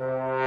you